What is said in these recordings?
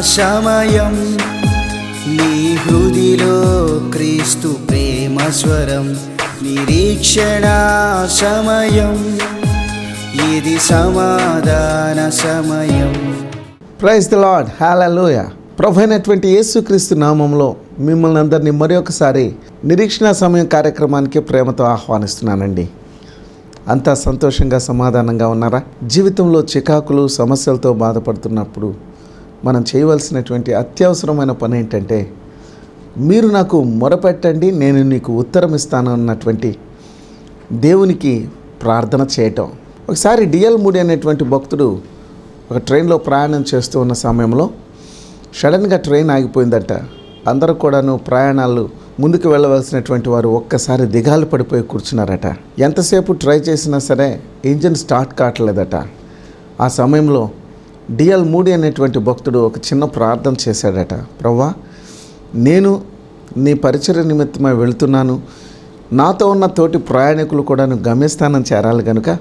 సమయం. నీ హృదిలో క్రీస్తు ప్రేమ స్వరం నిరీక్షణ సమయం. ఇది సమాధాన సమయం. ప్రైజ్ ద లాడ్ హ్యాలూయ ప్రభైనటువంటి యేసుక్రీస్తు నామంలో మిమ్మల్ని అందరినీ మరి ఒకసారి నిరీక్షణ సమయం కార్యక్రమానికి ప్రేమతో ఆహ్వానిస్తున్నానండి. అంతా సంతోషంగా సమాధానంగా ఉన్నారా? జీవితంలో చికాకులు సమస్యలతో బాధపడుతున్నప్పుడు మనం చేయవలసినటువంటి అత్యవసరమైన పని ఏంటంటే మీరు నాకు మొరపెట్టండి నేను నీకు ఉత్తరం ఇస్తాను అన్నటువంటి దేవునికి ప్రార్థన చేయటం. ఒకసారి డిఎల్ మూడి అనేటువంటి భక్తుడు ఒక ట్రైన్లో ప్రయాణం చేస్తూ ఉన్న సమయంలో సడన్గా ట్రైన్ ఆగిపోయిందట. అందరూ కూడాను ప్రయాణాలు ముందుకు వెళ్ళవలసినటువంటి వారు ఒక్కసారి దిగాలు పడిపోయి కూర్చున్నారట. ఎంతసేపు ట్రై చేసినా సరే ఇంజిన్ స్టార్ట్ కావట్లేదట. ఆ సమయంలో డిఎల్ మూడి అనేటువంటి భక్తుడు ఒక చిన్న ప్రార్థన చేశాడట. ప్రవ్వా నేను నీ పరిచయ నిమిత్తమై వెళ్తున్నాను. నాతో ఉన్న తోటి ప్రయాణికులు కూడా గమ్యస్థానం చేరాలి కనుక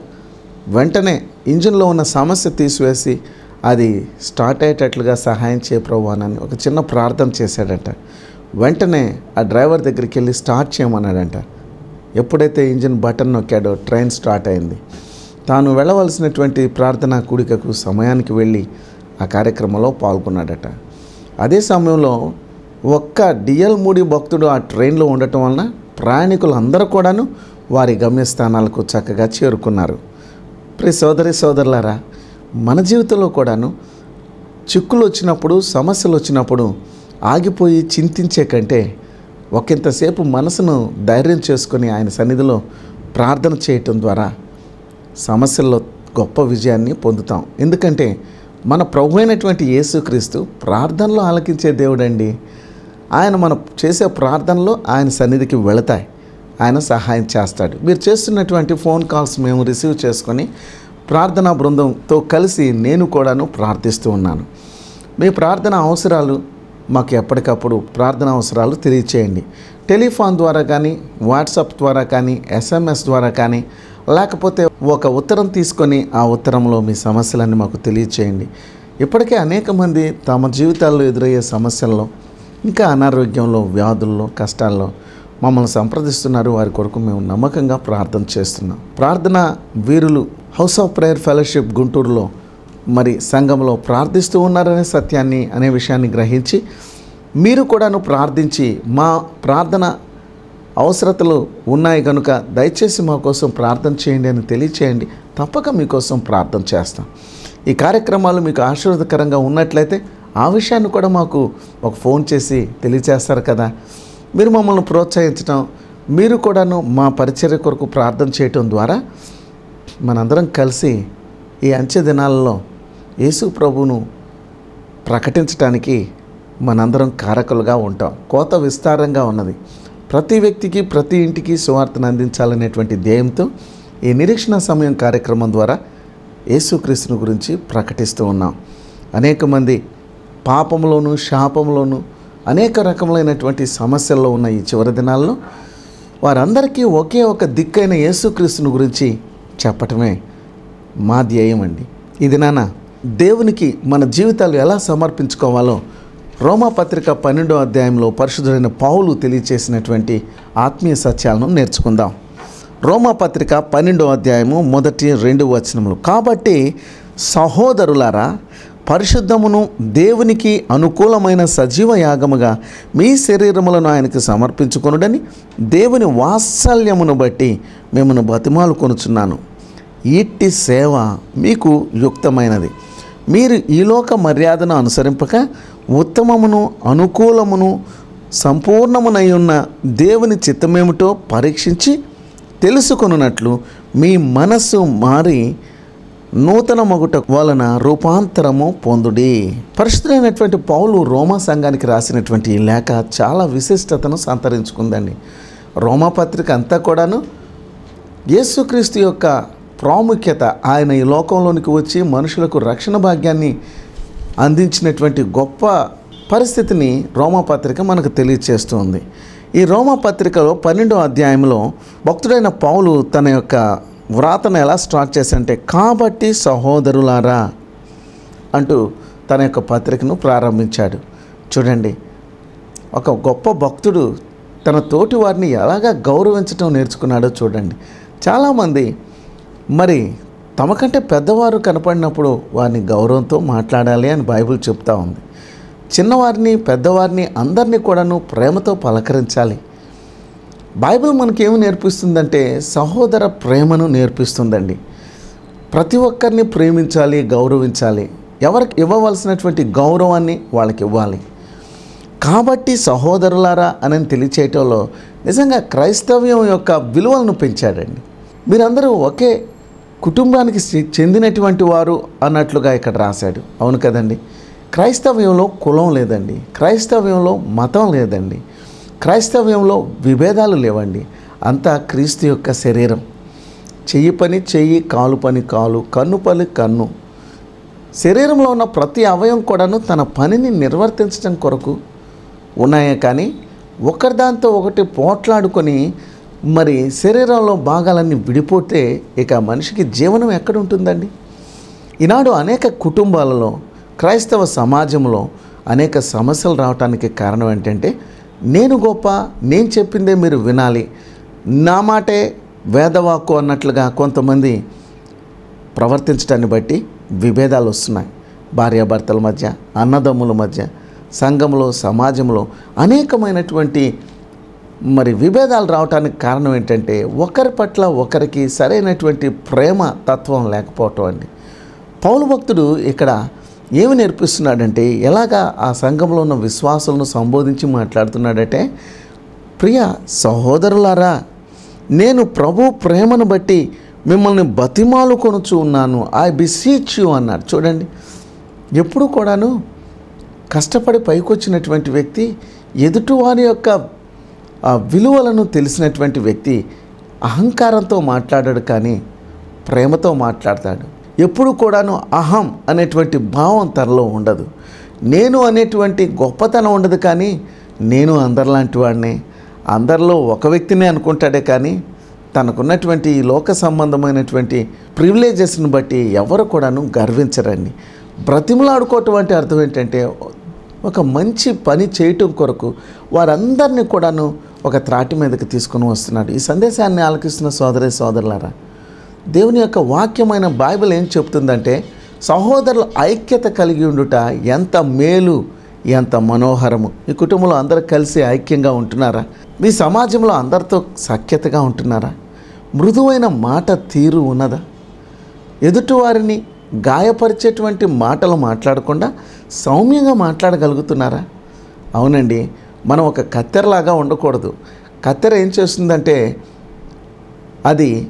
వెంటనే ఇంజిన్లో ఉన్న సమస్య తీసివేసి అది స్టార్ట్ అయ్యేటట్లుగా సహాయం చేయ ప్రభానని ఒక చిన్న ప్రార్థన చేశాడట. వెంటనే ఆ డ్రైవర్ దగ్గరికి వెళ్ళి స్టార్ట్ చేయమన్నాడంట. ఎప్పుడైతే ఇంజిన్ బటన్ నొక్కాడో ట్రైన్ స్టార్ట్ అయింది. తాను వెళ్ళవలసినటువంటి ప్రార్థనా కూడికకు సమయానికి వెళ్ళి ఆ కార్యక్రమంలో పాల్గొన్నాడట. అదే సమయంలో ఒక్క డిఎల్ మూడి భక్తుడు ఆ ట్రైన్లో ఉండటం వలన ప్రయాణికులు అందరూ కూడాను వారి గమ్యస్థానాలకు చక్కగా చేరుకున్నారు. ప్రి సోదరి సోదరులారా మన జీవితంలో కూడాను చిక్కులు వచ్చినప్పుడు సమస్యలు వచ్చినప్పుడు ఆగిపోయి చింతించే కంటే ఒకంతసేపు మనసును ధైర్యం చేసుకొని ఆయన సన్నిధిలో ప్రార్థన చేయటం ద్వారా సమస్యల్లో గొప్ప విజయాన్ని పొందుతాం. ఎందుకంటే మన ప్రభు అయినటువంటి యేసుక్రీస్తు ప్రార్థనలో ఆలకించే దేవుడండి. ఆయన మనం చేసే ప్రార్థనలో ఆయన సన్నిధికి వెళతాయి. ఆయన సహాయం చేస్తాడు. మీరు చేస్తున్నటువంటి ఫోన్ కాల్స్ మేము రిసీవ్ చేసుకొని ప్రార్థనా బృందంతో కలిసి నేను కూడాను ప్రార్థిస్తూ ఉన్నాను. మీ ప్రార్థన అవసరాలు మాకు ఎప్పటికప్పుడు ప్రార్థన అవసరాలు తెలియచేయండి. టెలిఫోన్ ద్వారా కానీ వాట్సాప్ ద్వారా కానీ ఎస్ఎంఎస్ ద్వారా కానీ లేకపోతే ఒక ఉత్తరం తీసుకొని ఆ ఉత్తరంలో మీ సమస్యలన్నీ మాకు తెలియచేయండి. ఇప్పటికే అనేక మంది తమ జీవితాల్లో ఎదురయ్యే సమస్యల్లో ఇంకా అనారోగ్యంలో వ్యాధుల్లో కష్టాల్లో మమ్మల్ని సంప్రదిస్తున్నారు. వారి కొరకు మేము నమ్మకంగా ప్రార్థన చేస్తున్నాం. ప్రార్థన వీరులు హౌస్ ఆఫ్ ప్రేయర్ ఫెలోషిప్ గుంటూరులో మరి సంఘంలో ప్రార్థిస్తూ ఉన్నారనే సత్యాన్ని అనే విషయాన్ని గ్రహించి మీరు కూడాను ప్రార్థించి మా ప్రార్థన అవసరతలు ఉన్నాయి కనుక దయచేసి మా కోసం ప్రార్థన చేయండి అని తెలియచేయండి. తప్పక మీకోసం ప్రార్థన చేస్తాం. ఈ కార్యక్రమాలు మీకు ఆశీర్వదకరంగా ఉన్నట్లయితే ఆ విషయాన్ని కూడా మాకు ఒక ఫోన్ చేసి తెలియచేస్తారు కదా. మీరు మమ్మల్ని ప్రోత్సహించడం మీరు కూడాను మా పరిచర్య కొరకు ప్రార్థన చేయటం ద్వారా మనందరం కలిసి ఈ అంచె దినాలలో యేసు ప్రభును ప్రకటించడానికి మనందరం కారకులుగా ఉంటాం. కోత విస్తారంగా ఉన్నది. ప్రతి వ్యక్తికి ప్రతి ఇంటికి సువార్తను అందించాలనేటువంటి ధ్యేయంతో ఈ నిరీక్షణ సమయం కార్యక్రమం ద్వారా యేసుక్రీస్తుని గురించి ప్రకటిస్తూ ఉన్నాం. అనేక మంది పాపంలోను శాపంలోను అనేక రకములైనటువంటి సమస్యల్లో ఉన్న ఈ చివరి దినాల్లో వారందరికీ ఒకే ఒక దిక్కైన యేసుక్రీస్తుని గురించి చెప్పటమే మా ధ్యేయం అండి. ఇది నాన్న దేవునికి మన జీవితాలు ఎలా సమర్పించుకోవాలో రోమా పత్రిక పన్నెండో అధ్యాయంలో పరిశుద్ధుడైన పావులు తెలియచేసినటువంటి ఆత్మీయ సత్యాలను నేర్చుకుందాం. రోమా పత్రిక పన్నెండో అధ్యాయము మొదటి రెండు వచనములు. కాబట్టి సహోదరులారా పరిశుద్ధమును దేవునికి అనుకూలమైన సజీవ యాగముగా మీ శరీరములను ఆయనకు సమర్పించుకొనుడని దేవుని వాత్సల్యమును బట్టి మిమ్మను బతిమాలు కొనుచున్నాను ఇట్టి సేవ మీకు యుక్తమైనది. మీరు ఈలోక మర్యాదను అనుసరింపక ఉత్తమమును అనుకూలమును సంపూర్ణమునై ఉన్న దేవుని చిత్తమేమిటో పరీక్షించి తెలుసుకొనున్నట్లు మీ మనస్సు మారి నూతన మొగుట వలన రూపాంతరము పొందుడి. పరిశుద్ధమైనటువంటి పౌలు రోమా సంఘానికి రాసినటువంటి లేఖ చాలా విశిష్టతను సంతరించుకుందండి. రోమా పత్రిక అంతా కూడాను యేసుక్రీస్తు యొక్క ప్రాముఖ్యత ఆయన ఈ లోకంలోనికి వచ్చి మనుషులకు రక్షణ భాగ్యాన్ని అందించినటువంటి గొప్ప పరిస్థితిని రోమపత్రిక మనకు తెలియచేస్తుంది. ఈ రోమపత్రికలో పన్నెండో అధ్యాయంలో భక్తుడైన పౌలు తన యొక్క వ్రాతను ఎలా స్టార్ట్ చేశాడంటే కాబట్టి సహోదరులారా అంటూ తన యొక్క పత్రికను ప్రారంభించాడు. చూడండి ఒక గొప్ప భక్తుడు తన తోటి వారిని ఎలాగా గౌరవించడం నేర్చుకున్నాడో చూడండి. చాలామంది మరి తమకంటే పెద్దవారు కనపడినప్పుడు వారిని గౌరవంతో మాట్లాడాలి అని బైబిల్ చెప్తా ఉంది. చిన్నవారిని పెద్దవారిని అందరినీ కూడాను ప్రేమతో పలకరించాలి. బైబిల్ మనకేమి నేర్పిస్తుందంటే సహోదర ప్రేమను నేర్పిస్తుందండి. ప్రతి ఒక్కరిని ప్రేమించాలి గౌరవించాలి. ఎవరికి ఇవ్వవలసినటువంటి గౌరవాన్ని వాళ్ళకి ఇవ్వాలి. కాబట్టి సహోదరులారా అని తెలియచేయటంలో నిజంగా క్రైస్తవ్యం యొక్క విలువలను పెంచాడండి. మీరందరూ ఒకే కుటుంబానికి చెందినటువంటి వారు అన్నట్లుగా ఇక్కడ రాశాడు. అవును కదండి? క్రైస్తవ్యంలో కులం లేదండి. క్రైస్తవ్యంలో మతం లేదండి. క్రైస్తవ్యంలో విభేదాలు లేవండి. అంతా క్రీస్తు యొక్క శరీరం. చెయ్యి పని చెయ్యి కాలు పని కాలు కన్ను పని కన్ను. శరీరంలో ఉన్న ప్రతి అవయం కూడాను తన పనిని నిర్వర్తించడం కొరకు ఉన్నాయే కానీ ఒకరిదాంతో ఒకటి పోట్లాడుకొని మరి శరీరంలో భాగాలన్నీ విడిపోతే ఇక మనిషికి జీవనం ఎక్కడ ఉంటుందండి ఈనాడు అనేక కుటుంబాలలో క్రైస్తవ సమాజంలో అనేక సమస్యలు రావడానికి కారణం ఏంటంటే నేను గొప్ప నేను చెప్పిందే మీరు వినాలి నా మాటే వేదవాక్కు అన్నట్లుగా కొంతమంది ప్రవర్తించడాన్ని బట్టి విభేదాలు వస్తున్నాయి. భార్యాభర్తల మధ్య అన్నదమ్ముల మధ్య సంఘంలో సమాజంలో అనేకమైనటువంటి మరి విభేదాలు రావడానికి కారణం ఏంటంటే ఒకరి పట్ల ఒకరికి సరైనటువంటి ప్రేమ తత్వం లేకపోవటం అండి. పౌలు భక్తుడు ఇక్కడ ఏమి నేర్పిస్తున్నాడంటే ఎలాగా ఆ సంఘంలో ఉన్న విశ్వాసులను సంబోధించి మాట్లాడుతున్నాడంటే ప్రియ సహోదరులారా నేను ప్రభు ప్రేమను బట్టి మిమ్మల్ని బతిమాలు కొనుచు ఉన్నాను. ఐ బిసీచ్ యూ అన్నాడు చూడండి ఎప్పుడు కూడాను కష్టపడి పైకొచ్చినటువంటి వ్యక్తి ఎదుటివారి యొక్క విలువలను తెలిసినటువంటి వ్యక్తి అహంకారంతో మాట్లాడాడు కానీ ప్రేమతో మాట్లాడతాడు. ఎప్పుడు కూడాను అహం అనేటువంటి భావం తనలో ఉండదు. నేను అనేటువంటి గొప్పతనం ఉండదు కానీ నేను అందరిలాంటి వాడినే అందరిలో ఒక వ్యక్తినే అనుకుంటాడే కానీ తనకున్నటువంటి ఈ లోక సంబంధమైనటువంటి ప్రివిలేజెస్ని బట్టి ఎవరు కూడాను గర్వించరండి. బ్రతిమలాడుకోవటం అంటే అర్థం ఏంటంటే ఒక మంచి పని చేయటం కొరకు వారందరినీ కూడాను ఒక త్రాటి మీదకి తీసుకుని వస్తున్నాడు. ఈ సందేశాన్ని ఆలకిస్తున్న సోదరి సోదరులారా దేవుని యొక్క వాక్యమైన బైబిల్ ఏం చెప్తుందంటే సహోదరుల ఐక్యత కలిగి ఉండుట ఎంత మేలు ఎంత మనోహరము. ఈ కుటుంబంలో అందరూ కలిసి ఐక్యంగా ఉంటున్నారా? మీ సమాజంలో అందరితో సఖ్యతగా ఉంటున్నారా? మృదువైన మాట తీరు ఉన్నదా? ఎదుటివారిని గాయపరిచేటువంటి మాటలు మాట్లాడకుండా సౌమ్యంగా మాట్లాడగలుగుతున్నారా? అవునండి మనం ఒక కత్తెరలాగా ఉండకూడదు. కత్తెర ఏం చేస్తుందంటే అది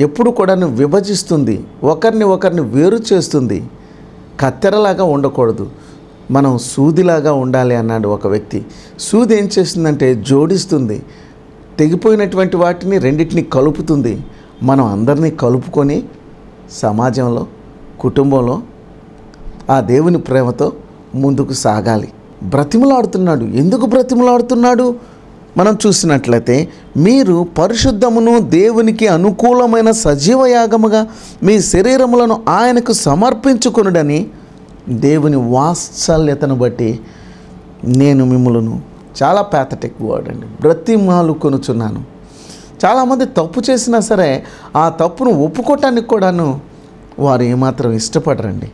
ఎప్పుడు కూడాను విభజిస్తుంది ఒకరిని ఒకరిని వేరు చేస్తుంది. కత్తెరలాగా ఉండకూడదు. మనం సూదిలాగా ఉండాలి అన్నాడు ఒక వ్యక్తి. సూది ఏం చేస్తుందంటే జోడిస్తుంది. తెగిపోయినటువంటి వాటిని రెండింటిని కలుపుతుంది. మనం అందరినీ కలుపుకొని సమాజంలో కుటుంబంలో ఆ దేవుని ప్రేమతో ముందుకు సాగాలి. బ్రతిమలాడుతున్నాడు. ఎందుకు బ్రతిమలాడుతున్నాడు? మనం చూసినట్లయితే మీరు పరిశుద్ధమును దేవునికి అనుకూలమైన సజీవ యాగముగా మీ శరీరములను ఆయనకు సమర్పించుకొనుడని దేవుని వాత్సల్యతను బట్టి నేను మిమ్మలను చాలా ప్యాథటిక్ వర్డ్ అండి. బ్రతిమాలు కొనుచున్నాను. చాలామంది తప్పు చేసినా సరే ఆ తప్పును ఒప్పుకోవటానికి కూడాను వారు ఏమాత్రం ఇష్టపడరండి.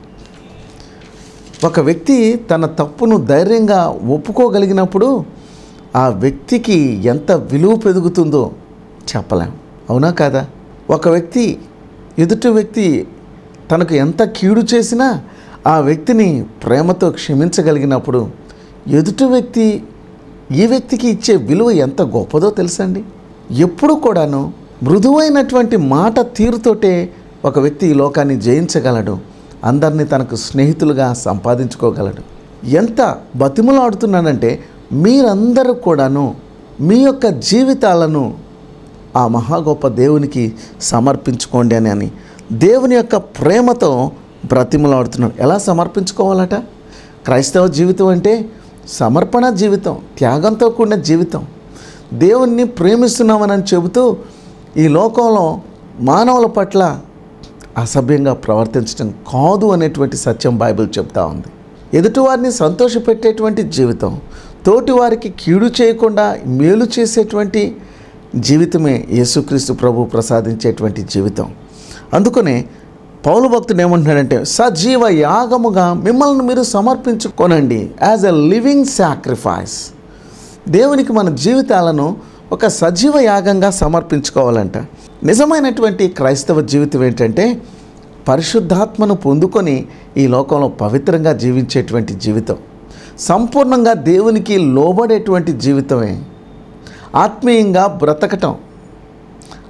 ఒక వ్యక్తి తన తప్పును ధైర్యంగా ఒప్పుకోగలిగినప్పుడు ఆ వ్యక్తికి ఎంత విలువ పెరుగుతుందో చెప్పలేం. అవునా కాదా? ఒక వ్యక్తి ఎదుటి వ్యక్తి తనకు ఎంత కీడు చేసినా ఆ వ్యక్తిని ప్రేమతో క్షమించగలిగినప్పుడు ఎదుటి వ్యక్తి ఈ వ్యక్తికి ఇచ్చే విలువ ఎంత గొప్పదో తెలుసండి? ఎప్పుడు కూడాను మృదువైనటువంటి మాట తీరుతోటే ఒక వ్యక్తి ఈ లోకాన్ని జయించగలడు. అందరినీ తనకు స్నేహితులుగా సంపాదించుకోగలడు. ఎంత బతిమలాడుతున్నానంటే మీరందరూ కూడాను మీ యొక్క జీవితాలను ఆ మహా గొప్ప దేవునికి సమర్పించుకోండి అని అని దేవుని యొక్క ప్రేమతో బ్రతిమలాడుతున్నాడు ఎలా సమర్పించుకోవాలట? క్రైస్తవ జీవితం అంటే సమర్పణ జీవితం త్యాగంతో కూడిన జీవితం. దేవుణ్ణి ప్రేమిస్తున్నామని చెబుతూ ఈ లోకంలో మానవుల పట్ల అసభ్యంగా ప్రవర్తించడం కాదు అనేటువంటి సత్యం బైబిల్ చెప్తా ఉంది. ఎదుటివారిని సంతోషపెట్టేటువంటి జీవితం తోటి వారికి కీడు చేయకుండా మేలు చేసేటువంటి జీవితమే యేసుక్రీస్తు ప్రభు ప్రసాదించేటువంటి జీవితం. అందుకనే పౌలు భక్తుడు ఏమంటున్నాడంటే సజీవ యాగముగా మిమ్మల్ని మీరు సమర్పించుకోనండి యాజ్ ఎ లివింగ్ సాక్రిఫైస్. దేవునికి మన జీవితాలను ఒక సజీవ యాగంగా సమర్పించుకోవాలంట. నిజమైనటువంటి క్రైస్తవ జీవితం ఏంటంటే పరిశుద్ధాత్మను పొందుకొని ఈ లోకంలో పవిత్రంగా జీవించేటువంటి జీవితం. సంపూర్ణంగా దేవునికి లోబడేటువంటి జీవితమే. ఆత్మీయంగా బ్రతకటం.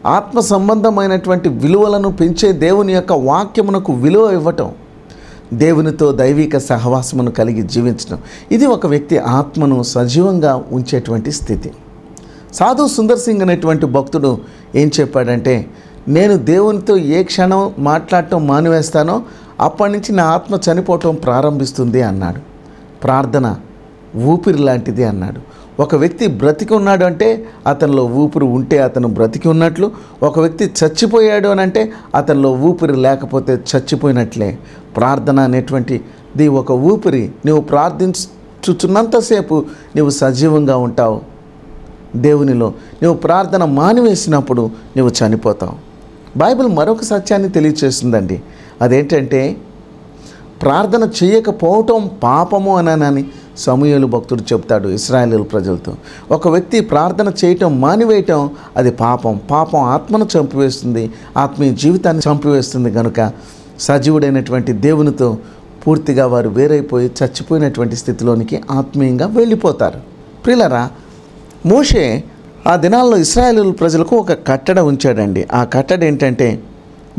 ఆత్మ సంబంధమైనటువంటి విలువలను పెంచే దేవుని యొక్క వాక్యమునకు విలువ ఇవ్వటం. దేవునితో దైవిక సహవాసమును కలిగి జీవించడం ఇది ఒక వ్యక్తి ఆత్మను సజీవంగా ఉంచేటువంటి స్థితి. సాధు సుందర్ సింగ్ అనేటువంటి భక్తుడు ఏం చెప్పాడంటే నేను దేవునితో ఏ క్షణం మాట్లాడటం మానివేస్తానో అప్పటి నుంచి నా ఆత్మ చనిపోవటం ప్రారంభిస్తుంది అన్నాడు. ప్రార్థన ఊపిరి లాంటిది అన్నాడు. ఒక వ్యక్తి బ్రతికి ఉన్నాడు అంటే అతనిలో ఊపిరి ఉంటే అతను బ్రతికి ఉన్నట్లు ఒక వ్యక్తి చచ్చిపోయాడు అని అంటే అతనిలో ఊపిరి లేకపోతే చచ్చిపోయినట్లే. ప్రార్థన అనేటువంటిది ఒక ఊపిరి. నువ్వు ప్రార్థించుచున్నంతసేపు నువ్వు సజీవంగా ఉంటావు. దేవునిలో. నువ్వు ప్రార్థన మానివేసినప్పుడు నువ్వు చనిపోతావు. బైబిల్ మరొక సత్యాన్ని తెలియచేస్తుందండి. అదేంటంటే ప్రార్థన చేయకపోవటం పాపము అనని సమూహలు భక్తుడు చెప్తాడు ఇస్రాయేల్ ప్రజలతో. ఒక వ్యక్తి ప్రార్థన చేయటం మానివేయటం అది పాపం. పాపం ఆత్మను చంపివేస్తుంది ఆత్మీయ జీవితాన్ని చంపివేస్తుంది కనుక సజీవుడైనటువంటి దేవునితో పూర్తిగా వారు వేరైపోయి చచ్చిపోయినటువంటి స్థితిలోనికి ఆత్మీయంగా వెళ్ళిపోతారు. ప్రిలరా మోషే ఆ దినాల్లో ఇస్రాయేల్ ప్రజలకు ఒక కట్టడ ఉంచాడండి. ఆ కట్టడ ఏంటంటే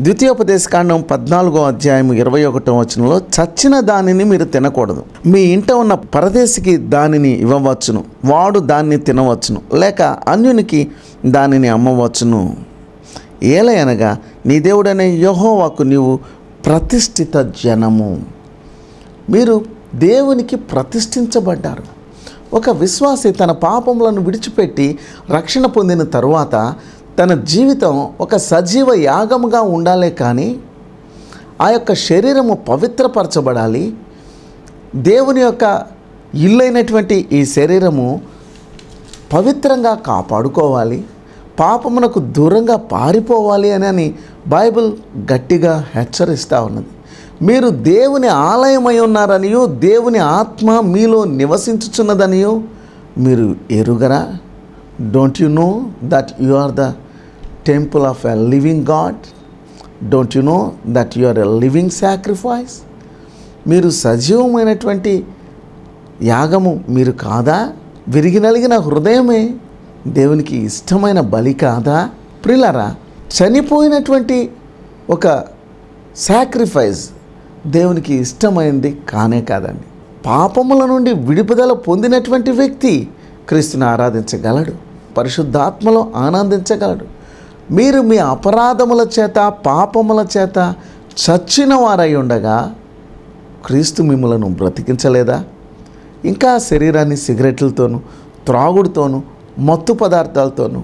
ద్వితీయోపదేశకాండం పద్నాలుగో అధ్యాయం ఇరవై ఒకటో వచనంలో చచ్చిన దానిని మీరు తినకూడదు. మీ ఇంట ఉన్న పరదేశికి దానిని ఇవ్వవచ్చును. వాడు దాన్ని తినవచ్చును. లేక అన్యునికి దానిని అమ్మవచ్చును. ఏలయనగా నీ దేవుడనే యహోవాకు నీవు ప్రతిష్ఠిత జనము. మీరు దేవునికి ప్రతిష్ఠించబడ్డారు. ఒక విశ్వాసి తన పాపములను విడిచిపెట్టి రక్షణ పొందిన తరువాత తన జీవితం ఒక సజీవ యాగముగా ఉండాలే కానీ ఆ యొక్క శరీరము పవిత్రపరచబడాలి. దేవుని యొక్క ఇల్లైనటువంటి ఈ శరీరము పవిత్రంగా కాపాడుకోవాలి. పాపమునకు దూరంగా పారిపోవాలి అని అని బైబిల్ గట్టిగా హెచ్చరిస్తూ ఉన్నది. మీరు దేవుని ఆలయమై ఉన్నారనియో దేవుని ఆత్మ మీలో నివసించుచున్నదనియో మీరు ఎరుగరా? Don't you know that you are the temple of a living God don't you know that you are a living sacrifice మీరు సజీవమైనటువంటి యాగము మీరు కాదా? విరిగి నలిగిన హృదయమే దేవునికి ఇష్టమైన బలి కాదా? ప్రిలరా చనిపోయినటువంటి ఒక సాక్రిఫైస్ దేవునికి ఇష్టమైంది కానే కాదండి. పాపముల నుండి విడుపుదల పొందినటువంటి వ్యక్తి క్రీస్తుని ఆరాధించగలడు. పరిశుద్ధాత్మలో ఆనందించగలడు. మీరు మీ అపరాధముల చేత పాపముల చేత చచ్చిన వారై ఉండగా క్రీస్తు మిమ్మలను బ్రతికించలేదా? ఇంకా శరీరాన్ని సిగరెట్లతోనూ త్రాగుడుతోనూ మత్తు పదార్థాలతోనూ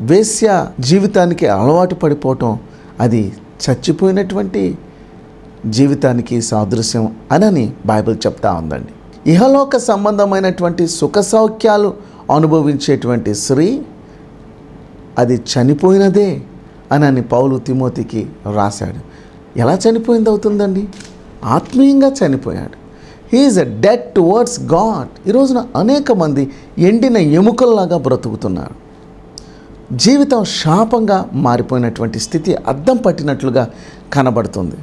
వేశ్య జీవితానికి అలవాటు పడిపోవటం అది చచ్చిపోయినటువంటి జీవితానికి సాదృశ్యం అనని బైబిల్ చెప్తా ఉందండి. ఇహలోక సంబంధమైనటువంటి సుఖ సౌఖ్యాలు అనుభవించేటువంటి స్త్రీ అది చనిపోయినదే అనని పౌలు తిమోతికి రాశాడు. ఎలా చనిపోయింది అవుతుందండి? ఆత్మీయంగా చనిపోయాడు. He is a dead towards God ఈ రోజున అనేక మంది ఎండిన ఎముకల్లాగా బ్రతుకుతున్నారు. జీవితం శాపంగా మారిపోయినటువంటి స్థితి అద్దం పట్టినట్లుగా కనబడుతుంది.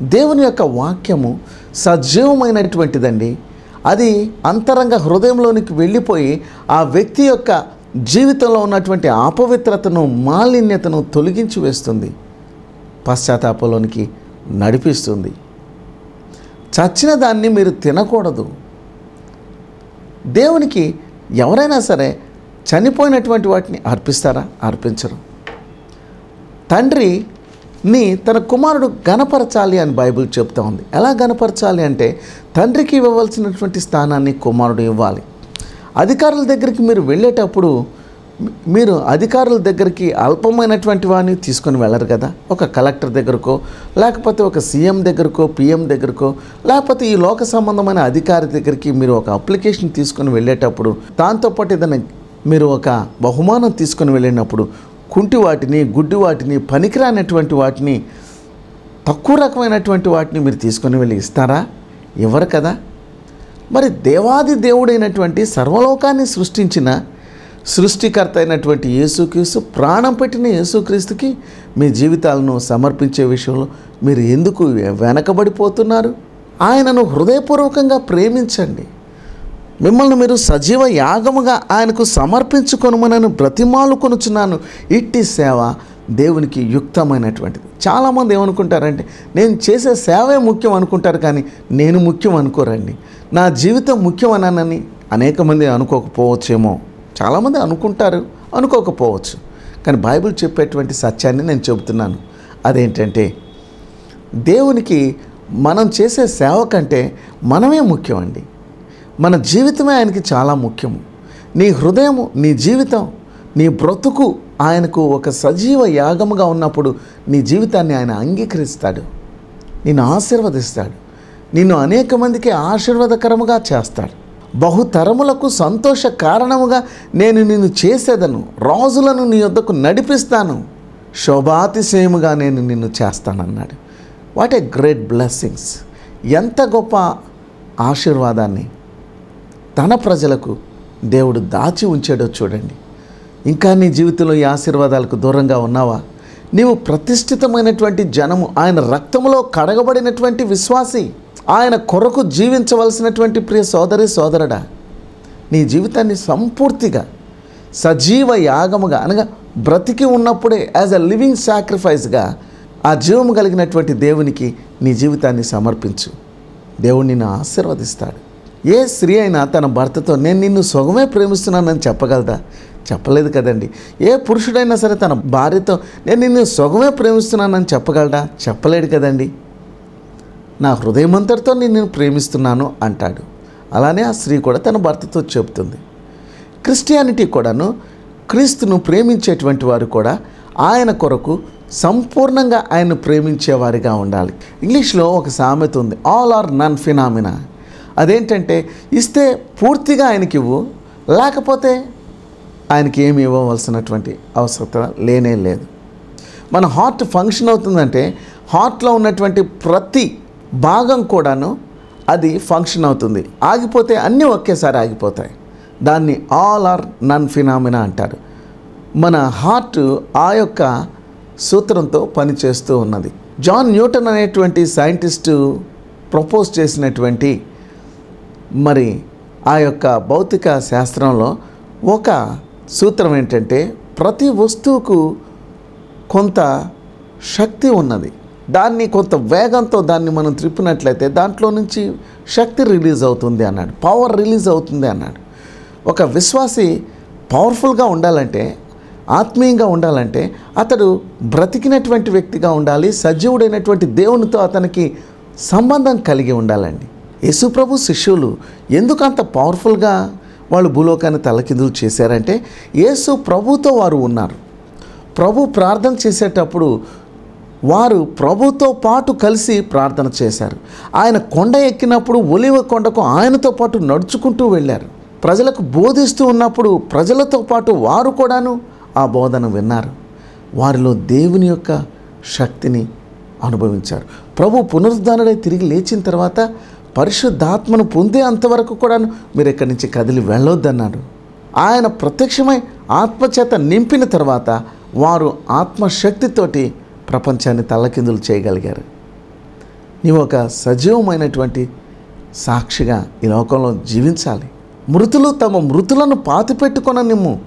దేవుని యొక్క వాక్యము సజీవమైనటువంటిదండి. అది అంతరంగ హృదయంలోనికి వెళ్ళిపోయి ఆ వ్యక్తి యొక్క జీవితంలో ఉన్నటువంటి అపవిత్రతను మాలిన్యతను తొలగించి వేస్తుంది. పశ్చాత్తాపంలోనికి నడిపిస్తుంది. చచ్చిన దాన్ని మీరు తినకూడదు. దేవునికి ఎవరైనా సరే చనిపోయినటువంటి వాటిని అర్పిస్తారా? అర్పించరు. తండ్రి ని తన కుమారుడు గణపరచాలి అని బైబిల్ చెప్తా ఉంది. ఎలా గణపరచాలి అంటే తండ్రికి ఇవ్వవలసినటువంటి స్థానాన్ని కుమారుడు ఇవ్వాలి. అధికారుల దగ్గరికి మీరు వెళ్ళేటప్పుడు మీరు అధికారుల దగ్గరికి అల్పమైనటువంటి వాడిని తీసుకొని వెళ్ళరు కదా? ఒక కలెక్టర్ దగ్గరకో లేకపోతే ఒక సీఎం దగ్గరకో పిఎం దగ్గరకో లేకపోతే ఈ లోక సంబంధమైన అధికారి దగ్గరికి మీరు ఒక అప్లికేషన్ తీసుకొని వెళ్ళేటప్పుడు దాంతోపాటు ఏదైనా మీరు ఒక బహుమానం తీసుకొని వెళ్ళినప్పుడు కుంటి వాటిని గుడ్డి వాటిని పనికిరానటువంటి వాటిని తక్కువ రకమైనటువంటి వాటిని మీరు తీసుకొని వెళ్ళి ఇస్తారా? ఇవ్వరు కదా? మరి దేవాది దేవుడైనటువంటి సర్వలోకాన్ని సృష్టించిన సృష్టికర్త అయినటువంటి యేసుక్రీస్తు ప్రాణం పెట్టిన యేసుక్రీస్తుకి మీ జీవితాలను సమర్పించే విషయంలో మీరు ఎందుకు వెనకబడిపోతున్నారు? ఆయనను హృదయపూర్వకంగా ప్రేమించండి. మిమ్మల్ని మీరు సజీవ యాగముగా ఆయనకు సమర్పించుకొనుమనను బ్రతిమాలు కొనుచున్నాను. ఇట్టి సేవ దేవునికి యుక్తమైనటువంటిది. చాలామంది ఏమనుకుంటారంటే నేను చేసే సేవే ముఖ్యం అనుకుంటారు కానీ నేను ముఖ్యం అనుకోరండి. నా జీవితం ముఖ్యం అనని అనేక మంది అనుకోకపోవచ్చేమో. చాలామంది అనుకుంటారు అనుకోకపోవచ్చు. కానీ బైబిల్ చెప్పేటువంటి సత్యాన్ని నేను చెబుతున్నాను. అదేంటంటే దేవునికి మనం చేసే సేవ కంటే మనమే ముఖ్యమండి. మన జీవితమే ఆయనకి చాలా ముఖ్యము. నీ హృదయము నీ జీవితం నీ బ్రతుకు ఆయనకు ఒక సజీవ యాగముగా ఉన్నప్పుడు నీ జీవితాన్ని ఆయన అంగీకరిస్తాడు. నిన్ను ఆశీర్వదిస్తాడు. నిన్ను అనేక మందికి ఆశీర్వాదకరముగా చేస్తాడు. బహుతరములకు సంతోష కారణముగా నేను నిన్ను చేసేదను. రాజులను నీ వద్దకు నడిపిస్తాను. శోభాతిశయముగా నేను నిన్ను చేస్తానన్నాడు. What a great blessings. ఎంత గొప్ప ఆశీర్వాదాన్ని తన ప్రజలకు దేవుడు దాచి ఉంచాడో చూడండి. ఇంకా నీ జీవితంలో ఈ ఆశీర్వాదాలకు దూరంగా ఉన్నావా? నీవు ప్రతిష్ఠితమైనటువంటి జనము ఆయన రక్తంలో కడగబడినటువంటి విశ్వాసి ఆయన కొరకు జీవించవలసినటువంటి ప్రియ సోదరి సోదరుడా నీ జీవితాన్ని సంపూర్తిగా సజీవ యాగముగా అనగా బ్రతికి ఉన్నప్పుడే యాజ్ అ లివింగ్ సాక్రిఫైస్గా ఆ జీవము కలిగినటువంటి దేవునికి నీ జీవితాన్ని సమర్పించు. దేవుడు నిన్ను ఆశీర్వదిస్తాడు. ఏ స్త్రీ అయినా తన భర్తతో నేను నిన్ను సొగమే ప్రేమిస్తున్నానని చెప్పగలదా? చెప్పలేదు కదండి. ఏ పురుషుడైనా సరే తన భార్యతో నేను నిన్ను సొగమే ప్రేమిస్తున్నానని చెప్పగలడా చెప్పలేడు కదండి. నా హృదయమంతటితో నేను నిన్ను ప్రేమిస్తున్నాను అంటాడు. అలానే ఆ స్త్రీ కూడా తన భర్తతో చెబుతుంది. క్రిస్టియానిటీ కూడాను క్రీస్తును ప్రేమించేటువంటి వారు కూడా ఆయన కొరకు సంపూర్ణంగా ఆయన ప్రేమించేవారిగా ఉండాలి. ఇంగ్లీష్లో ఒక సామెత ఉంది ఆల్ ఆర్ నన్ ఫినామినా అదేంటంటే ఇస్తే పూర్తిగా ఆయనకి ఇవ్వు లేకపోతే ఆయనకి ఏమి ఇవ్వవలసినటువంటి అవసరత లేనే లేదు. మన హార్ట్ ఫంక్షన్ అవుతుందంటే హార్ట్లో ఉన్నటువంటి ప్రతి భాగం కూడాను అది ఫంక్షన్ అవుతుంది. ఆగిపోతే అన్నీ ఒకేసారి ఆగిపోతాయి. దాన్ని ఆల్ ఆర్ నన్ ఫినామినా అంటారు. మన హార్ట్ ఆ యొక్క సూత్రంతో పనిచేస్తూ ఉన్నది. జాన్ న్యూటన్ అనేటువంటి సైంటిస్టు ప్రపోజ్ చేసినటువంటి మరి ఆ యొక్క భౌతిక శాస్త్రంలో ఒక సూత్రం ఏంటంటే ప్రతి వస్తువుకు కొంత శక్తి ఉన్నది. దాన్ని కొంత వేగంతో దాన్ని మనం త్రిప్పినట్లయితే దాంట్లో నుంచి శక్తి రిలీజ్ అవుతుంది అన్నాడు. పవర్ రిలీజ్ అవుతుంది అన్నాడు. ఒక విశ్వాసి పవర్ఫుల్గా ఉండాలంటే ఆత్మీయంగా ఉండాలంటే అతడు బ్రతికినటువంటి వ్యక్తిగా ఉండాలి సజీవుడైనటువంటి దేవునితో అతనికి సంబంధం కలిగి ఉండాలండి. యేసుప్రభు శిష్యులు ఎందుకు అంత పవర్ఫుల్గా వాళ్ళు భూలోకాన్ని తలకిందులు చేశారంటే యేసు ప్రభుతో వారు ఉన్నారు. ప్రభు ప్రార్థన చేసేటప్పుడు వారు ప్రభుతో పాటు కలిసి ప్రార్థన చేశారు. ఆయన కొండ ఎక్కినప్పుడు ఒలివ కొండకు ఆయనతో పాటు నడుచుకుంటూ వెళ్ళారు. ప్రజలకు బోధిస్తూ ఉన్నప్పుడు ప్రజలతో పాటు వారు కూడాను ఆ బోధన విన్నారు. వారిలో దేవుని యొక్క శక్తిని అనుభవించారు. ప్రభు పునరుద్ధానుడై తిరిగి లేచిన తర్వాత పరిశుద్ధాత్మను పొందే అంతవరకు కూడా మీరు ఇక్కడి నుంచి కదిలి వెళ్ళొద్దన్నారు ఆయన ప్రత్యక్షమై ఆత్మచేత నింపిన తర్వాత వారు ఆత్మశక్తితోటి ప్రపంచాన్ని తల్లకిందులు చేయగలిగారు. నీవు ఒక సజీవమైనటువంటి సాక్షిగా ఈ లోకంలో జీవించాలి. మృతులు తమ మృతులను పాతిపెట్టుకొన నిమ్ము.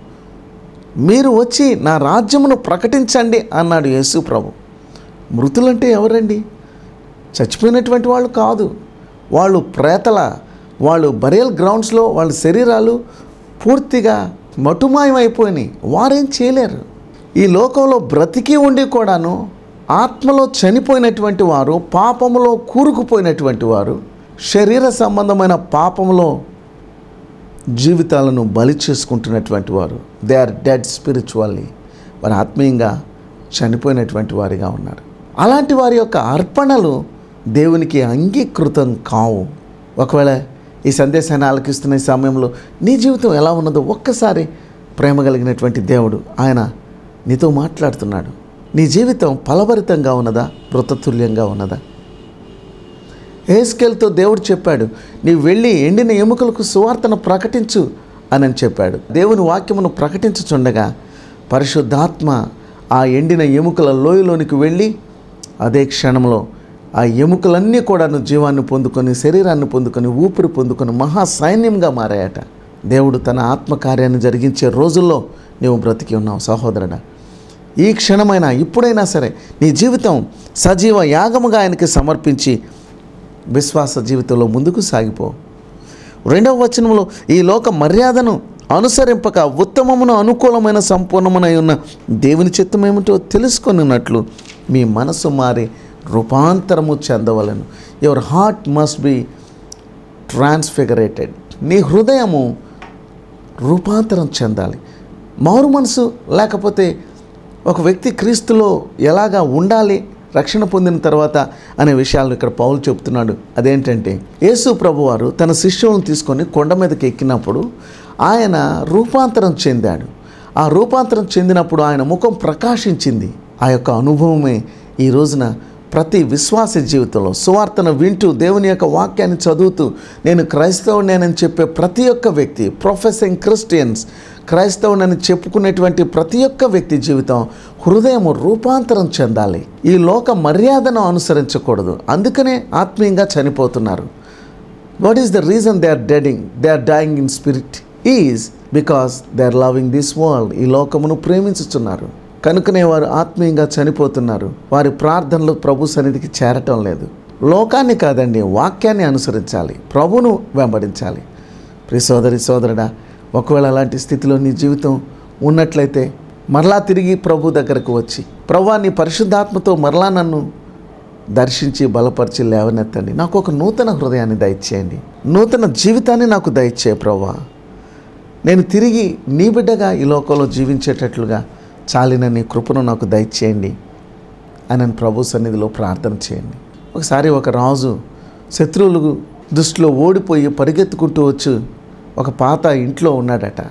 మీరు వచ్చి నా రాజ్యమును ప్రకటించండి అన్నాడు యేసు ప్రభు. మృతులంటే ఎవరండి? చచ్చిపోయినటువంటి వాళ్ళు కాదు. వాళ్ళు ప్రేతల వాళ్ళు బరేల్ గ్రౌండ్స్లో వాళ్ళ శరీరాలు పూర్తిగా మటుమాయమైపోయినాయి. వారేం చేయలేరు. ఈ లోకంలో బ్రతికి ఉండి కూడాను ఆత్మలో చనిపోయినటువంటి వారు పాపములో కూరుకుపోయినటువంటి వారు శరీర సంబంధమైన పాపములో జీవితాలను బలి చేసుకుంటున్నటువంటి వారు దే ఆర్ డెడ్ స్పిరిచువల్లీ. వారు ఆత్మీయంగా చనిపోయినటువంటి వారిగా ఉన్నారు. అలాంటి వారి యొక్క అర్పణలు దేవునికి అంగీకృతం కావు. ఒకవేళ ఈ సందేశాన్ని ఆలకిస్తున్న ఈ సమయంలో నీ జీవితం ఎలా ఉన్నదో ఒక్కసారి ప్రేమ కలిగినటువంటి దేవుడు ఆయన నీతో మాట్లాడుతున్నాడు. నీ జీవితం ఫలభరితంగా ఉన్నదా? వృతతుల్యంగా ఉన్నదా? ఏస్కెల్తో దేవుడు చెప్పాడు నీవు వెళ్ళి ఎండిన ఎముకలకు సువార్తను ప్రకటించు అని అని చెప్పాడు. దేవుని వాక్యమును ప్రకటించుచుండగా పరిశుద్ధాత్మ ఆ ఎండిన ఎముకల లోయలోనికి వెళ్ళి అదే క్షణంలో ఆ ఎముకలన్నీ కూడాను జీవాన్ని పొందుకొని శరీరాన్ని పొందుకొని ఊపిరి పొందుకొని మహా సైన్యంగా మారాయట. దేవుడు తన ఆత్మకార్యాన్ని జరిగించే రోజుల్లో నీవు బ్రతికి ఉన్నావు సహోదరుడా. ఈ క్షణమైనా ఇప్పుడైనా సరే నీ జీవితం సజీవ యాగముగా ఆయనకి సమర్పించి విశ్వాస జీవితంలో ముందుకు సాగిపో. రెండవ వచనంలో ఈ లోక మర్యాదను అనుసరింపక ఉత్తమమును అనుకూలమైన సంపూర్ణమునై ఉన్న దేవుని చిత్తం ఏమిటో తెలుసుకొనున్నట్లు మీ మనసు మారి రూపాంతరము చెందవలను. Your heart must be transfigurated నీ హృదయము రూపాంతరం చెందాలి. మారు మనసు లేకపోతే ఒక వ్యక్తి క్రీస్తులో ఎలాగా ఉండాలి రక్షణ పొందిన తర్వాత అనే విషయాలను ఇక్కడ పౌలు చెబుతున్నాడు అదేంటంటే యేసు ప్రభువారు తన శిష్యులను తీసుకొని కొండ మీదకి ఎక్కినప్పుడు ఆయన రూపాంతరం చెందాడు. ఆ రూపాంతరం చెందినప్పుడు ఆయన ముఖం ప్రకాశించింది. ఆ యొక్క అనుభవమే ఈ రోజున ప్రతి విశ్వాస జీవితంలో సువార్తను వింటూ దేవుని యొక్క వాక్యాన్ని చదువుతూ నేను క్రైస్తవునేనని చెప్పే ప్రతి ఒక్క వ్యక్తి ప్రొఫెసింగ్ క్రిస్టియన్స్ క్రైస్తవునని చెప్పుకునేటువంటి ప్రతి ఒక్క వ్యక్తి జీవితం హృదయం రూపాంతరం చెందాలి. ఈ లోక మర్యాదను అనుసరించకూడదు. అందుకనే ఆత్మీయంగా చనిపోతున్నారు. What is the reason they are deading they are dying in spirit is because they are loving this world ఈ లోకమును ప్రేమించుతున్నారు కనుకనే వారు ఆత్మీయంగా చనిపోతున్నారు. వారి ప్రార్థనలు ప్రభు సన్నిధికి చేరటం లేదు. లోకాన్ని కాదండి వాక్యాన్ని అనుసరించాలి ప్రభును వెంబడించాలి. ప్రియ సోదరి సోదరుడా ఒకవేళ అలాంటి స్థితిలో నీ జీవితం ఉన్నట్లయితే మరలా తిరిగి ప్రభు దగ్గరకు వచ్చి ప్రభా నీ పరిశుద్ధాత్మతో మరలా నన్ను దర్శించి బలపరిచి లేవనెత్తండి. నాకు ఒక నూతన హృదయాన్ని దయచేయండి. నూతన జీవితాన్ని నాకు దయచే ప్రభా. నేను తిరిగి నీ బిడ్డగా ఈ లోకంలో జీవించేటట్లుగా చాలిన నీ కృపను నాకు దయచేయండి అని నేను ప్రభు సన్నిధిలో ప్రార్థన చేయండి. ఒకసారి ఒక రాజు శత్రువులు దృష్టిలో ఓడిపోయి పరిగెత్తుకుంటూ వచ్చి ఒక పాత ఇంట్లో ఉన్నాడట.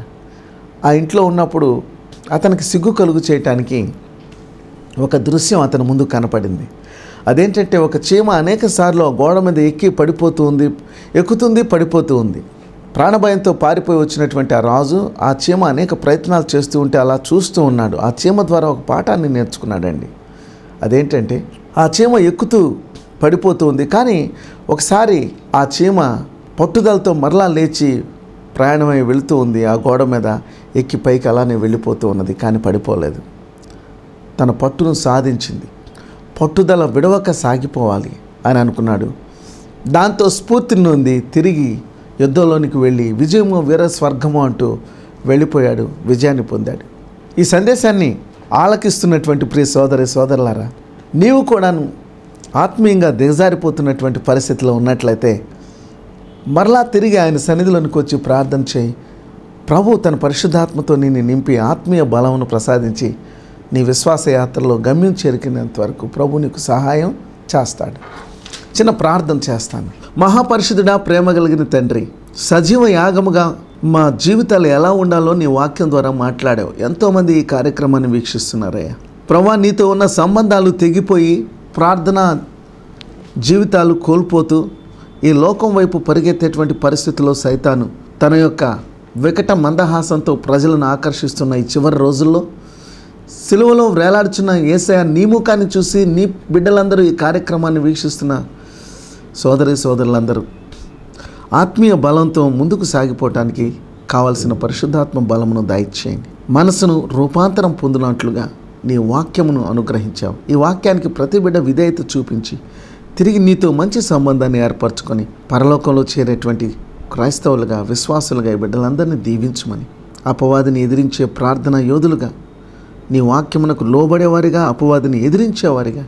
ఆ ఇంట్లో ఉన్నప్పుడు అతనికి సిగ్గు కలుగు చేయటానికి ఒక దృశ్యం అతని ముందు కనపడింది. అదేంటంటే ఒక చీమ అనేక సార్లు ఆ గోడ మీద ఎక్కి పడిపోతూ ఉంది ఎక్కుతుంది పడిపోతూ ఉంది. ప్రాణభయంతో పారిపోయి వచ్చినటువంటి ఆ రాజు ఆ చీమ అనేక ప్రయత్నాలు చేస్తూ ఉంటే అలా చూస్తూ ఉన్నాడు. ఆ చీమ ద్వారా ఒక పాఠాన్ని నేర్చుకున్నాడండి. అదేంటంటే ఆ చీమ ఎక్కుతూ పడిపోతూ ఉంది. కానీ ఒకసారి ఆ చీమ పట్టుదలతో మరలా లేచి ప్రయాణమై వెళుతూ ఉంది. ఆ గోడ మీద ఎక్కి పైకి అలానే వెళ్ళిపోతూ ఉన్నది కానీ పడిపోలేదు. తన పట్టును సాధించింది. పట్టుదల విడవక సాగిపోవాలి అని అనుకున్నాడు. దాంతో స్ఫూర్తి నుండి తిరిగి యుద్ధంలోనికి వెళ్ళి విజయము వీర స్వర్గము అంటూ వెళ్ళిపోయాడు విజయాన్ని పొందాడు. ఈ సందేశాన్ని ఆలకిస్తున్నటువంటి ప్రియ సోదరి సోదరులారా నీవు కూడాను ఆత్మీయంగా దిగజారిపోతున్నటువంటి పరిస్థితిలో ఉన్నట్లయితే మరలా తిరిగి ఆయన సన్నిధిలోనికి వచ్చి ప్రార్థన చేయి. ప్రభు తన పరిశుద్ధాత్మతో నిన్ను నింపి ఆత్మీయ బలమును ప్రసాదించి నీ విశ్వాస యాత్రలో గమ్యం చేరుకునేంత వరకు ప్రభు నీకు సహాయం చేస్తాడు. చిన్న ప్రార్థన చేస్తాను. మహాపరిశుద్ధుడా ప్రేమ కలిగిన తండ్రి సజీవ యాగముగా మా జీవితాలు ఎలా ఉండాలో నీ వాక్యం ద్వారా మాట్లాడావు. ఎంతోమంది ఈ కార్యక్రమాన్ని వీక్షిస్తున్నారయ్యా. ప్రభా నీతో ఉన్న సంబంధాలు తెగిపోయి ప్రార్థన జీవితాలు కోల్పోతూ ఈ లోకం వైపు పరిగెత్తేటువంటి పరిస్థితిలో సైతాను తన యొక్క వికట మందహాసంతో ప్రజలను ఆకర్షిస్తున్న ఈ చివరి రోజుల్లో సిలువలో వేలాడుచున్న ఏసయ నీ ముఖాన్ని చూసి నీ బిడ్డలందరూ ఈ కార్యక్రమాన్ని వీక్షిస్తున్న సోదరి సోదరులందరూ ఆత్మీయ బలంతో ముందుకు సాగిపోవటానికి కావలసిన పరిశుద్ధాత్మ బలమును దయచేయండి. మనసును రూపాంతరం పొందినట్లుగా నీ వాక్యమును అనుగ్రహించావు. ఈ వాక్యానికి ప్రతి బిడ్డ విధేయత చూపించి తిరిగి నీతో మంచి సంబంధాన్ని ఏర్పరచుకొని పరలోకంలో చేరేటువంటి క్రైస్తవులుగా విశ్వాసులుగా ఈ బిడ్డలందరినీ దీవించమని అపవాదిని ఎదిరించే ప్రార్థన యోధులుగా నీ వాక్యమునకు లోబడేవారిగా అపవాదిని ఎదిరించేవారిగా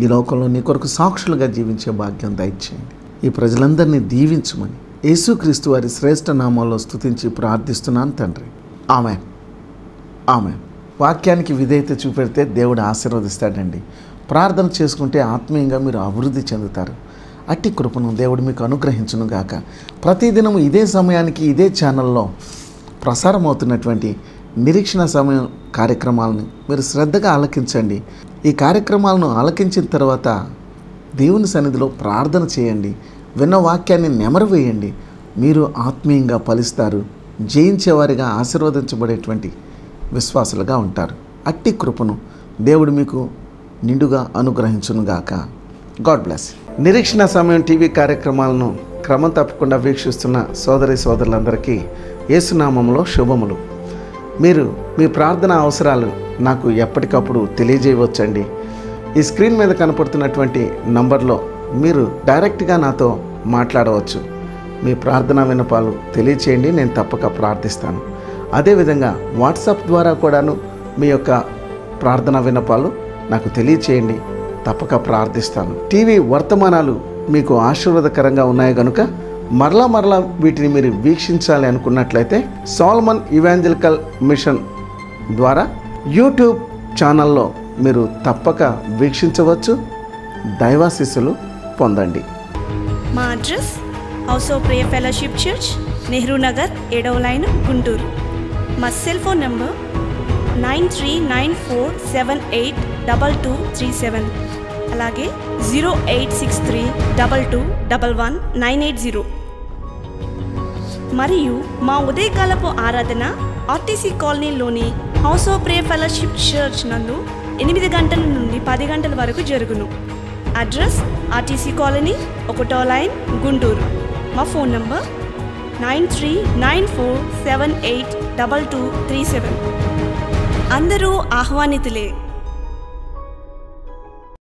ఈ లోకంలో నీ కొరకు సాక్షులుగా జీవించే భాగ్యం దయచేయండి. ఈ ప్రజలందరినీ దీవించమని యేసుక్రీస్తు వారి శ్రేష్ఠ నామంలో స్తుతించి ప్రార్థిస్తున్నాను తండ్రి. ఆమె ఆమె వాక్యానికి విధేయత చూపెడితే దేవుడు ఆశీర్వదిస్తాడండి. ప్రార్థన చేసుకుంటే ఆత్మీయంగా మీరు అభివృద్ధి చెందుతారు. అట్టి కృపను దేవుడు మీకు అనుగ్రహించును గాక. ప్రతిదినం ఇదే సమయానికి ఇదే ఛానల్లో ప్రసారం అవుతున్నటువంటి నిరీక్షణ సమయం కార్యక్రమాలను మీరు శ్రద్ధగా ఆలకించండి. ఈ కార్యక్రమాలను ఆలకించిన తర్వాత దేవుని సన్నిధిలో ప్రార్థన చేయండి. విన్న వాక్యాన్ని నెమరవేయండి. మీరు ఆత్మీయంగా ఫలిస్తారు. జయించేవారిగా ఆశీర్వదించబడేటువంటి విశ్వాసులుగా ఉంటారు. అట్టి కృపను దేవుడు మీకు నిండుగా అనుగ్రహించునుగాక గాడ్ బ్లెస్ నిరీక్షణ సమయం టీవీ కార్యక్రమాలను క్రమం తప్పకుండా వీక్షిస్తున్న సోదరి సోదరులందరికీ ఏసునామంలో శుభములు. మీరు మీ ప్రార్థన అవసరాలు నాకు ఎప్పటికప్పుడు తెలియజేయవచ్చండి. ఈ స్క్రీన్ మీద కనపడుతున్నటువంటి నంబర్లో మీరు డైరెక్ట్గా నాతో మాట్లాడవచ్చు. మీ ప్రార్థన వినపాలు తెలియచేయండి నేను తప్పక ప్రార్థిస్తాను. అదేవిధంగా వాట్సాప్ ద్వారా కూడాను మీ యొక్క ప్రార్థన వినపాలు నాకు తెలియచేయండి తప్పక ప్రార్థిస్తాను. టీవీ వర్తమానాలు మీకు ఆశీర్వాదకరంగా ఉన్నాయి కనుక మరలా మరలా వీటిని మీరు వీక్షించాలి అనుకున్నట్లయితే సాల్మన్ ఇవాంజలికల్ మిషన్ ద్వారా యూట్యూబ్ ఛానల్లో మీరు తప్పక వీక్షించవచ్చు. దైవాశిస్సులు పొందండి. మా address house of prayer fellowship church Nehru Nagar ఏడవ లైన్ గుంటూరు. మా cell phone number nine three nine four seven eight double two three seven. అలాగే zero eight six three double two double one nine eight zero. మరియు మా ఉదయకాలపు ఆరాధన RTC కాలనీలోని house of pray fellowship church నందు ఎనిమిది గంటల నుండి పది గంటల వరకు జరుగును. అడ్రస్ ఆర్టీసీ కాలనీ ఒకటో లైన్ గుంటూరు మా phone number nine three nine four seven eight double two three seven అందరూ ఆహ్వానితులే.